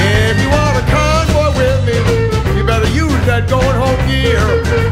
If you want a convoy with me, you better use that going home gear.